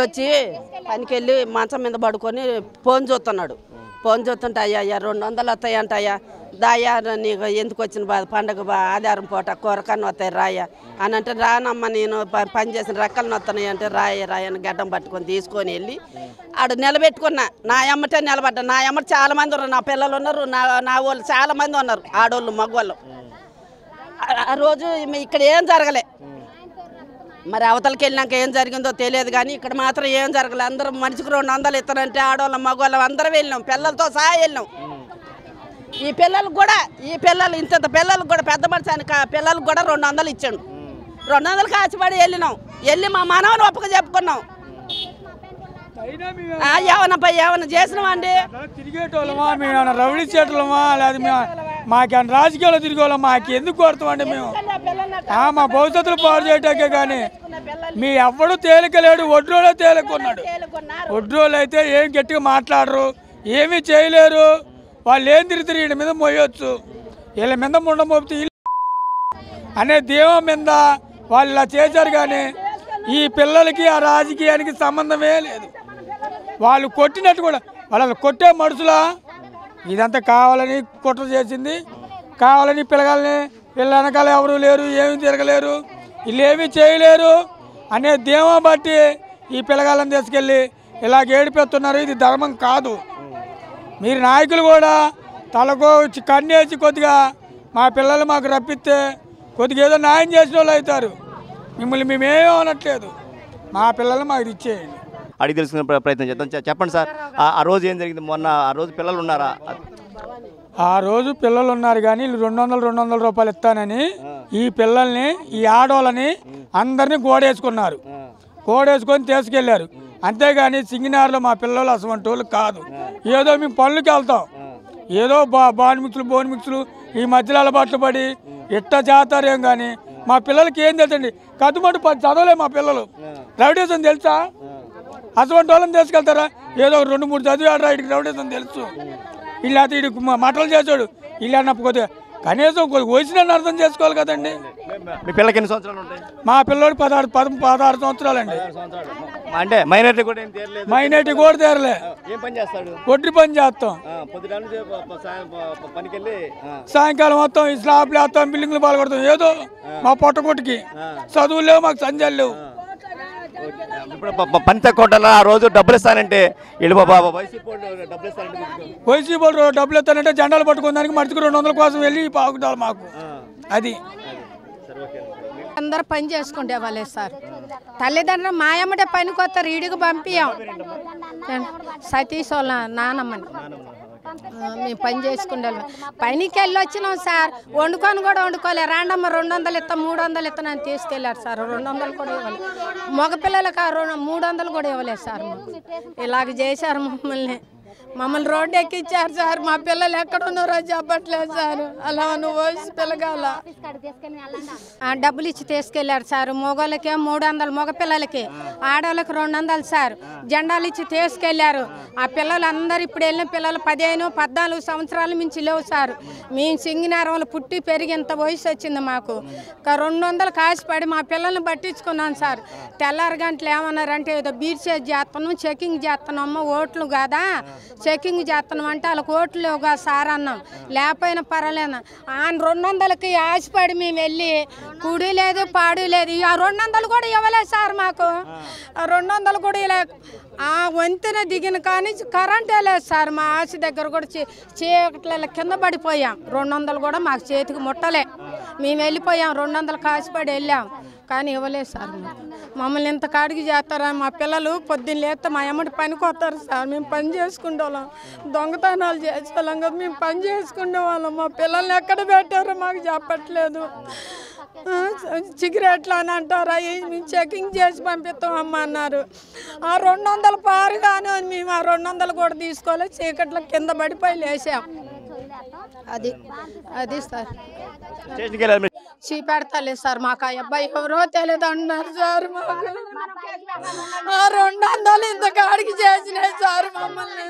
వచ్చి పనికి వెళ్ళి మంచం మీద పడుకొని ఫోన్ చూస్తున్నాడు ఫోన్ చూస్తుంటే అయ్యా అయ్యా రెండు వందలు వస్తాయంట అయ్యా దాయా నీకు ఎందుకు వచ్చిన బాధ పండగ బా ఆధారం పూట కూరకన్ను వస్తాయి రాయ అని అంటే రానమ్మ నేను ప- పని చేసిన రెక్కలు వస్తున్నాయి అంటే రాయ రాయ అని గడ్డం పట్టుకొని తీసుకొని వెళ్ళి ఆడు నిలబెట్టుకున్నా. నా అమ్మటే నిలబడ్డా. నా అమ్మ చాలా మంది ఉన్నారు. నా పిల్లలు ఉన్నారు. నా నా వాళ్ళు చాలా మంది ఉన్నారు. ఆడోళ్ళు మగవాళ్ళు. ఆ రోజు ఇక్కడ ఏం జరగలే. మరి అవతలకి వెళ్ళినాక ఏం జరిగిందో తెలియదు కానీ ఇక్కడ మాత్రం ఏం జరగలేదు అందరం మనిషికి రెండు వందలు ఇస్తారంటే ఆడవాళ్ళం మగవాళ్ళం అందరం వెళ్ళినాం. పిల్లలతో సహా వెళ్ళినాం. ఈ పిల్లలకు కూడా ఈ పిల్లలు ఇంత పిల్లలకు కూడా పెద్ద మనిషి అని పిల్లలకు కూడా రెండు వందలు ఇచ్చాడు. రెండు వందలు కాచిపడి వెళ్ళినాం. వెళ్ళి మా మనవని ఒప్పక చెప్పుకున్నాం. ఆ, ఏమన్నా ఏమన్నా చేసినామండి తిరిగేటోళ్ళమా? మేము ఏమైనా రౌడీ లేదా మాకేమైనా రాజకీయాల్లో తిరిగేవాళ్ళం మాకు ఎందుకు కొడతామండి మేము? మా భవిష్యత్తులు పాడు చేయటాకే కానీ మీ ఎవ్వడు తేలికలేడు ఒడ్రోలే తేలికున్నాడు. ఒడ్రోలు అయితే ఏం గట్టిగా మాట్లాడరు ఏమీ చేయలేరు. వాళ్ళు ఏం తిరిగి వీళ్ళ మీద మోయొచ్చు వీళ్ళ మీద ముండ మోపితే అనే దేవం మీద వాళ్ళు ఇలా చేశారు కానీ ఈ పిల్లలకి ఆ రాజకీయానికి సంబంధమే లేదు. వాళ్ళు కొట్టినట్టు కూడా వాళ్ళు కొట్టే మనుషులా ఇదంతా కావాలని కుట్ర చేసింది. కావాలని పిల్లగాల్ని వీళ్ళ వెనకాల ఎవరు లేరు ఏమి తిరగలేరు వీళ్ళు ఏమీ చేయలేరు అనే ధీమా బట్టి ఈ పిల్లగాళ్ళని తీసుకెళ్ళి ఇలా ఏడిపెత్తున్నారు ఇది ధర్మం కాదు. మీరు నాయకులు కూడా తలకు కన్నేసి కొద్దిగా మా పిల్లలు మాకు రప్పిస్తే కొద్దిగా ఏదో న్యాయం చేసిన వాళ్ళు అవుతారు. మిమ్మల్ని మేమేమీ అనట్లేదు. మా పిల్లలు మాకు ఇచ్చేయండి. అడిగి తెలుసుకునే ప్రయత్నం చేద్దాం. చెప్పండి సార్. ఆ రోజు ఏం జరిగింది? మొన్న ఆ రోజు పిల్లలు ఉన్నారా? ఆ రోజు పిల్లలు ఉన్నారు కానీ రెండు వందలు రెండు వందల రూపాయలు ఇస్తానని ఈ పిల్లల్ని ఈ ఆడోళ్ళని అందరినీ గోడేసుకున్నారు. గోడేసుకొని తీసుకెళ్ళారు. అంతేగాని సింగినార్లో మా పిల్లలు అసలు కాదు. ఏదో మేము పనులకి వెళ్తాం. ఏదో బా బాన్ మిక్సులు బోన్ మిక్సులు ఈ మధ్యలో అలవాట్లు పడి ఇట్ట చేస్తారేం కానీ మా పిల్లలకి ఏం తెలుసండి? కదుమటు పది చదవలే మా పిల్లలు. రౌడీసం తెలుసా? అటువంటి వాళ్ళని తీసుకెళ్తారా? ఏదో రెండు మూడు చదివాడు రా ఇడికి రౌడీసం తెలుసు. ఇలా ఇడి మటలు చేసాడు ఇలా అన్నప్పుడు కనీసం వచ్చిన అర్థం చేసుకోవాలి కదండి. మీ పిల్లలకి ఎన్ని సంవత్సరాలు ఉంటాయి? మా పిల్లోడు పదహారు పద పదహారు సంవత్సరాలండి. అంటే మైనారిటీ కూడా మైనార్టీ కూడా తీరలే. ఏం పని చేస్తాడు? వడ్డీ పని చేస్తాం. సాయంకాలం మొత్తం ఈ స్లాబ్లు వేస్తాం బిల్డింగ్లు పాల్గొడతాం ఏదో మా పొట్టకొట్టుకి చదువులు లేవు మాకు సంజాలు లేవు. ఇప్పుడు ప- ప- పని తక్కువ ఉండాలా ఆ రోజు డబ్బులు ఇస్తానంటే వీళ్ళు బాబా వైసీపీ డబ్బులు ఇస్తానంటే వైసీపీ వాళ్ళు డబ్బులు ఎత్తానంటే జెండాలు పట్టుకున్న దానికి మడిచికి రెండు వందల కోసం వెళ్ళి పాకుతారు మాకు. అది. అందరు పని చేసుకుంటే వాళ్ళే సార్. తల్లిదండ్రులు మాయమ్మడే పనికి వస్తారు ఈడికి పంపించాం సతీష్ వాళ్ళ నానమ్మని? మేము పని చేసుకుంటే. పనికి వెళ్ళి వచ్చినాం సార్. వండుకొని కూడా వండుకోలే. రాండమ్మ రెండు వందలు ఇస్తాం మూడు వందలు ఇస్తాను అని తీసుకెళ్ళారు సార్ రెండు వందలు కూడా ఇవ్వలేదు మగపిల్లలకు మూడు వందలు కూడా ఇవ్వలేదు సార్ ఇలాగ చేశారు మమ్మల్ని. మమ్మల్ని రోడ్డు ఎక్కించారు సార్. మా పిల్లలు ఎక్కడున్నారో చెప్పట్లేదు సార్. అలా నువ్వు వయసు పిల్లగాల డబ్బులు ఇచ్చి తీసుకెళ్ళారు సార్. మగవాళ్ళకి మూడు వందలు మగ పిల్లలకి. ఆడవాళ్ళకి రెండు వందలు సార్. జెండాలు ఇచ్చి తీసుకెళ్ళారు. ఆ పిల్లలు అందరు ఇప్పుడు వెళ్ళిన పిల్లలు పదిహేను పద్నాలుగు సంవత్సరాల మించి లేవు సార్. మేము సింగినారంలో పుట్టి పెరిగి ఇంత వయసు వచ్చింది మాకు. రెండు వందలు కాసిపడి మా పిల్లల్ని పట్టించుకున్నాను సార్. తెల్లారి గంటలు ఏమన్నారంటే ఏదో బీర్ చేసి చేస్తున్నాం చెకింగ్ చేస్తున్నాం ఓట్లు కాదా? చెకింగ్ చేస్తున్నాం అంటే వాళ్ళకి ఓట్లు లేవుగా సార్ అన్నాం. లేకపోయినా పర్వాలేదు. ఆయన రెండు వందలకి ఆశపడి మేము వెళ్ళి కుడి లేదు పాడు లేదు. ఆ రెండు వందలు కూడా ఇవ్వలేదు సార్ మాకు. రెండు వందలు కూడా ఇలా ఆ వంతెన దిగిన కానీ కరెంటే లేదు సార్. మా ఆశ దగ్గర కూడా చీకట్ల కింద పడిపోయాం. రెండు వందలు కూడా మాకు చేతికి ముట్టలే. మేము వెళ్ళిపోయాం. రెండు వందలు కాసిపడి వెళ్ళాం. కానీ ఇవ్వలేదు సార్. మమ్మల్ని ఇంత కాడికి చేస్తారా? మా పిల్లలు పొద్దున్న లేస్తే మా అమ్మడి పనికి వస్తారు సార్. మేము పని చేసుకునే వాళ్ళం దొంగతనాలు చేసేవాళ్ళం కదా మేము పని చేసుకునే వాళ్ళం మా పిల్లల్ని ఎక్కడ పెట్టారో మాకు చెప్పట్లేదు. సిగరెట్లు అని అంటారా? మేము చెకింగ్ చేసి పంపిస్తాం అమ్మ అన్నారు. ఆ రెండు వందలు పారు మేము ఆ రెండు వందలు కూడా తీసుకోలేదు చీకట్లో కింద పడిపోయి లేసాం. అది అది సార్. చూపెడతలేదు సార్. మాకు ఆ అబ్బాయి ఎవరో తెలియదు అన్నారు సార్ మాకు. ఆ రెండు వందలు ఇంత కాడికి చేసినాయి సార్ మమ్మల్ని.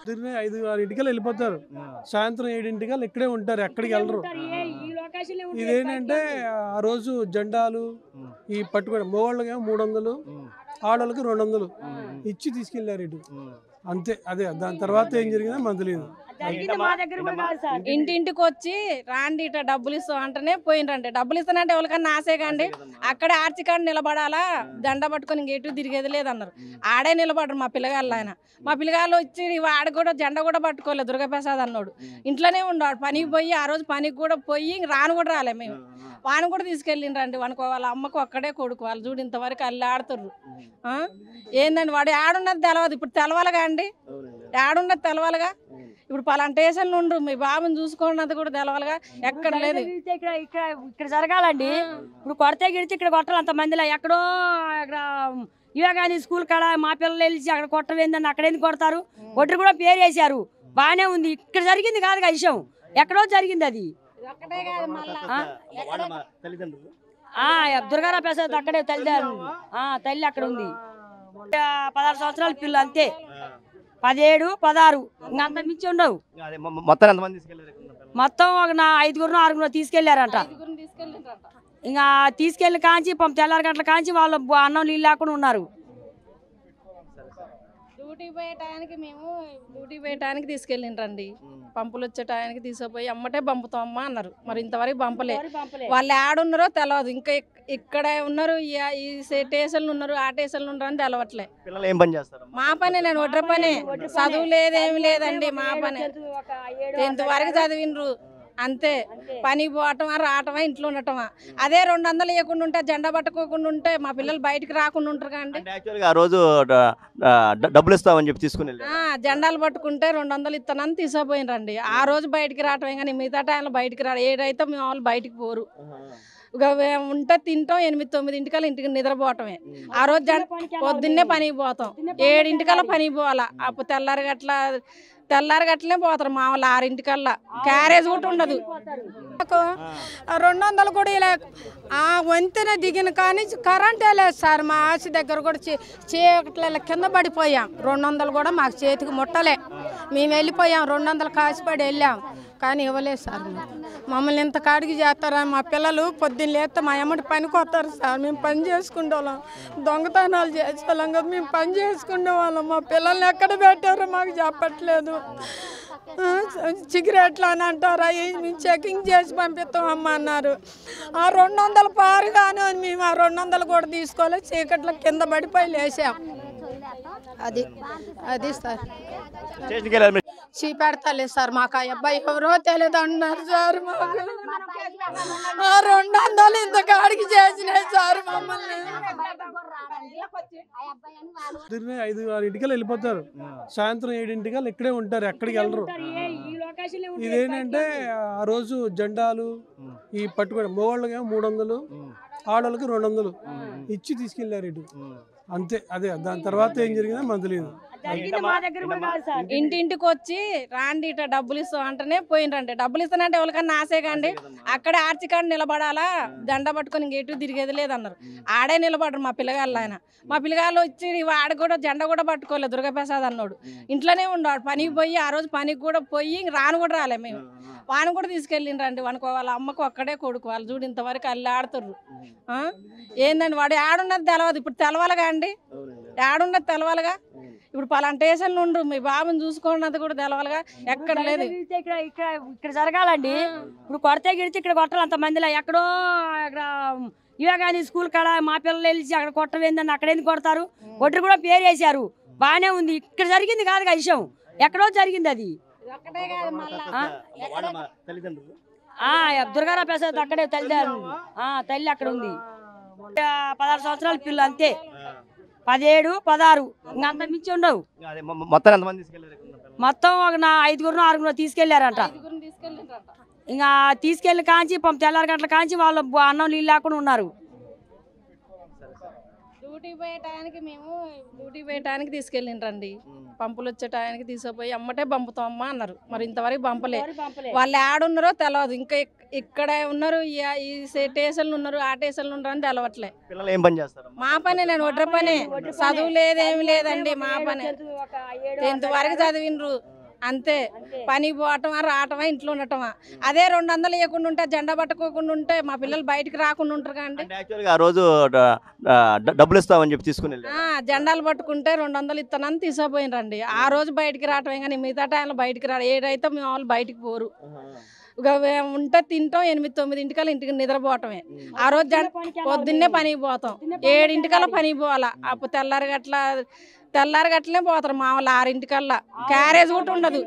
ఐదు ఐదు ఆరింటికల్లా వెళ్ళిపోతారు. సాయంత్రం ఏడింటికల్ ఇక్కడే ఉంటారు ఎక్కడికి వెళ్ళరు. ఇదేంటంటే ఆ రోజు జెండాలు ఈ పట్టుకోవడం మగవాళ్ళకి మూడు వందలు ఆడవాళ్ళకి రెండు వందలు ఇచ్చి తీసుకెళ్ళారు ఇటు. అంతే అదే దాని తర్వాత ఏం జరిగిందో మనకు తెలియదు. ఇంటింటికి వచ్చి రాండి ఇట డబ్బులు ఇస్తాం అంటేనే పోయినరండి. డబ్బులు ఇస్తానంటే ఎవరికన్నా ఆశే కండి. అక్కడే ఆర్చికాడ నిలబడాలా? దండ పట్టుకొని ఇంక ఎటు తిరిగేది లేదన్నారు. ఆడే నిలబడరు మా పిల్లగాళ్ళు ఆయన. మా పిల్లగాళ్ళు వచ్చి ఆడ కూడా జెండా కూడా పట్టుకోలేదు దుర్గాప్రసాద్ అన్నాడు. ఇంట్లోనే ఉన్నాడు పనికి పోయి ఆ రోజు పనికి కూడా పోయి ఇంక రాను కూడా రాలే మేము. వాని కూడా తీసుకెళ్ళిండ్రండి. వానికి వాళ్ళ అమ్మకు ఒక్కడే కొడుకు. వాళ్ళు చూడు ఇంతవరకు అల్లి ఆడుతుర్రు. ఆ? ఏందండి? వాడు ఆడున్నది తెలవదు. ఇప్పుడు తెలవాలిగా అండి? ఆడున్నది తెలవాలిగా? ఇప్పుడు పలానా స్టేషన్లు ఉండ్రు మీ బాబుని చూసుకున్నది కూడా తెలవాలిగా. ఎక్కడ లేదు. ఇక్కడ ఇక్కడ ఇక్కడ జరగాలండి. ఇప్పుడు కొడితే గిడితే ఇక్కడ కొట్టాలి అంత మందిలో ఎక్కడో ఇక్కడ యువగాంధీ స్కూల్ కాడ మా పిల్లలు వెళ్ళి అక్కడ కొట్టలేదని అక్కడ ఎందుకు కొడతారు? ఒడ్డు కూడా పేరు వేశారు బాగానే ఉంది. ఇక్కడ జరిగింది కాదు కదా విషయం. ఎక్కడో జరిగింది అది. తల్లిదండ్రులు. ఆ దుర్గారావు ప్రసాద్ అక్కడే తల్లి ఆ తల్లి అక్కడ ఉంది. పదహారు సంవత్సరాల పిల్ల అంతే. పదిహేడు పదహారు. ఇంకా అంత మించి ఉండవు. మొత్తం? మొత్తం ఒక నా ఐదుగురు ఆరుగురు తీసుకెళ్ళారంట ఇంకా తీసుకెళ్ళి కాంచి పంప తెల్లారి గంటల కాంచి వాళ్ళు అన్నం నీళ్ళు లేకుండా ఉన్నారు. డ్యూటీ పోయే టయానికి మేము డ్యూటీ పోయే టయానికి తీసుకెళ్ళిండ్రండి. పంపులు వచ్చే టయానికి తీసుకుపోయి అమ్మటే పంపుతాం అమ్మా అన్నారు. మరి ఇంతవరకు పంపలే. వాళ్ళు ఆడున్నారో తెలియదు ఇంకా ఇక్- ఇక్కడ ఉన్నారు ఈ- స్టేషన్లు ఉన్నారు ఆ స్టేషన్లు ఉన్నారు అని తెలవట్లే. పిల్లలు ఏం పని చేస్తారు మా పని నేను ఒడ్ర పని. చదువు లేదేమి లేదండి మా పని. టెన్త్ వరకు చదివిండ్రు. అంతే. పనికి పోవటమా రావటమా ఇంట్లో ఉండటమా? అదే రెండు వందలు ఇవ్వకుండా ఉంటే జెండా పట్టుకోకుండా ఉంటే మా పిల్లలు బయటికి రాకుండా ఉంటారు కండి యాక్చువల్గా ఆ రోజు డ- డ- డబ్బులు ఇస్తామని చెప్పి తీసుకుని వెళ్ళారు. జెండాలు పట్టుకుంటే రెండు వందలు ఇస్తానని తీసుకుపోయినరండి ఆ రోజు బయటికి రావటమే కానీ మిగతా టైంలో బయటికి రా ఏడైతే మేము వాళ్ళు బయటికి పోరు. ఇక ఉంటే తింటాం ఎనిమిది తొమ్మిది ఇంటికల్లా ఇంటికి నిద్రపోవటమే. ఆ రోజు జెండ పొద్దున్నే పనికి పోతాం. ఏడింటికల్లా పనికి పోవాలా. అప్పుడు తెల్లారి గట్ల తెల్లారి గట్లనే పోతారు మా వాళ్ళు ఆరింటికల్లా. క్యారేజ్ కూడా ఉండదు. రెండు వందలు కూడా ఇలా ఆ వంతెన దిగిన కానీ కరెంటే లేదు సార్. మా ఆశ దగ్గర కూడా చీ- చీకట్ల కింద పడిపోయాం. రెండు వందలు కూడా మాకు చేతికి ముట్టలే. మేము వెళ్ళిపోయాం. రెండు వందలు కాసిపడి వెళ్ళాం. కానీ ఇవ్వలేదు సార్. మమ్మల్ని ఇంత కాడికి చేస్తారా? మా పిల్లలు పొద్దున్న లేస్తే మా అమ్మటి పనికి వస్తారు సార్. మేము పని చేసుకునే వాళ్ళం దొంగతనాలు చేసేవాళ్ళం కదా మేము పని చేసుకునే వాళ్ళం మా పిల్లల్ని ఎక్కడ పెట్టారో మాకు చెప్పట్లేదు. సిగరెట్లు అని అంటారా? ఈ- మేము చెకింగ్ చేసి పంపిస్తాం అమ్మ అన్నారు. ఆ రెండు వందలు పారు కానీ మేము ఆ రెండు వందలు కూడా తీసుకోలేదు. చీకట్ల కింద పడిపోయి లేసాం అది అది సార్. చూపెడతలేదు సార్ మాకు ఆ అబ్బాయి ఎవరో తెలియదు అన్నారు సార్ మాకు. ఆ రెండు వందలు ఇంత కాడికి చేసినాయి సార్ మమ్మల్ని. ఐదు ఆరింటికల్లా వెళ్ళిపోతారు. సాయంత్రం ఏడింటికల్లా ఇక్కడే ఉంటారు ఎక్కడికి వెళ్ళరు. ఇదేంటంటే ఆ రోజు జెండాలు ఈ పట్టుకోవడం మగవాళ్ళకి మూడు వందలు ఆడవాళ్ళకి రెండు వందలు ఇచ్చి తీసుకెళ్ళారు ఇటు. అంతే అదే దాని తర్వాత ఏం జరిగిందో మనకు తెలియదు. ఇంటింటికి వచ్చి రాండి ఇట డబ్బులు ఇస్తాం అంటేనే పోయినరండి డబ్బులు ఇస్తానంటే ఎవరికన్నా ఆశే కండి. అక్కడే ఆర్చికాడ నిలబడాలా దండ పట్టుకొని ఇంక ఎటు తిరిగేది లేదన్నారు. ఆడే నిలబడరు మా పిల్లగాళ్ళు ఆయన. మా పిల్లగాళ్ళు వచ్చి ఆడ కూడా జెండా కూడా పట్టుకోలేదు దుర్గాప్రసాద్ అన్నాడు. ఇంట్లోనే ఉన్నాడు పనికి పోయి ఆ రోజు పనికి కూడా పోయి ఇంక రాను కూడా రాలే మేము. వాని కూడా తీసుకెళ్ళిండ్రండి. వానికి వాళ్ళ అమ్మకు ఒక్కడే కొడుకు. వాళ్ళు చూడు ఇంతవరకు అల్లి ఆడుతుర్రు ఆ? ఏందండి వాడు? ఆడున్నది తెలవదు. ఇప్పుడు తెలవాలిగా అండి? ఆడున్నది తెలవాలిగా? ఇప్పుడు పలానా స్టేషన్లు ఉండ్రు మీ బాబుని చూసుకున్నది కూడా తెలవాలిగా. ఎక్కడ లేదు. ఇక్కడ ఇక్కడ ఇక్కడ జరగాలండి. ఇప్పుడు కొడితే గిడితే ఇక్కడ కొట్టాలి అంత మందిలో ఎక్కడో ఇక్కడ యువగాంధీ స్కూల్ కాడ మా పిల్లలు వెళ్ళి అక్కడ కొట్టలేదని అక్కడ ఎందుకు కొడతారు? ఒడ్డు కూడా పేరు వేశారు. బాగానే ఉంది. ఇక్కడ జరిగింది కాదు కదా విషయం. ఎక్కడో జరిగింది అది. ఆ? వాళ్ళ తల్లిదండ్రులు. ఆ దుర్గారావు ప్రసాద్ అక్కడే తల్లి ఆ. తల్లి అక్కడ ఉంది. పదహారు సంవత్సరాల పిల్ల అంతే. పదిహేడు పదహారు. ఇంకా అంత మించి ఉండవు. మొత్తం ఎంతమంది? మొత్తం ఒక నా ఐదుగురు ఆరుగురు తీసుకెళ్ళారంట ఇంకా తీసుకెళ్ళి కాంచి పంప తెల్లారి గంటల కాంచి వాళ్ళు అన్నం నీళ్ళు లేకుండా ఉన్నారు. డ్యూటీ పోయే టయానికి మేము డ్యూటీ పోయే టయానికి తీసుకెళ్ళిండ్రండి. పంపులు వచ్చే టయానికి తీసుకుపోయి అమ్మటే పంపుతాం అమ్మా అన్నారు. మరి ఇంతవరకు పంపలే. వాళ్ళు ఆడున్నారో తెలియదు ఇంకా ఇక్- ఇక్కడ ఉన్నారు ఈ- స్టేషన్లు ఉన్నారు ఆ స్టేషన్లు ఉన్నారు అని తెలవట్లే. పిల్లలు ఏం పని చేస్తారు? మా పని నేను ఒడ్ర పని. చదువు లేదేమి లేదండి మా పని. టెన్త్ వరకు చదివిండ్రు. అంతే. పని పోవటమా రావటమా ఇంట్లో ఉండటమా? అదే రెండు వందలు ఇవ్వకుండా ఉంటే జెండా పట్టుకోకుండా ఉంటే మా పిల్లలు బయటికి రాకుండా ఉంటారు కండి యాక్చువల్గా ఆ రోజు డబ్బులు ఇస్తామని చెప్పి తీసుకుని వెళ్ళారు. ఆ, జెండాలు పట్టుకుంటే రెండు వందలు ఇస్తానని తీసుకుపోయినరండి ఆ రోజు బయటికి రావటమే కానీ మిగతా టైంలో బయటికి రా ఏడైతే మేము వాళ్ళు బయటికి పోరు. ఉంటే తింటాం ఎనిమిది తొమ్మిది ఇంటికల్లా ఇంటికి నిద్రపోవటమే. ఆ రోజు జెండ పొద్దున్నే పనికి పోతాం. ఏడింటికల్లా పనికి పోవాలా. అప్పుడు తెల్లారి గట్ల తెల్లారి గట్లనే పోతారు మామూలు ఆరింటికల్లా. క్యారేజ్ కూడా ఉండదు.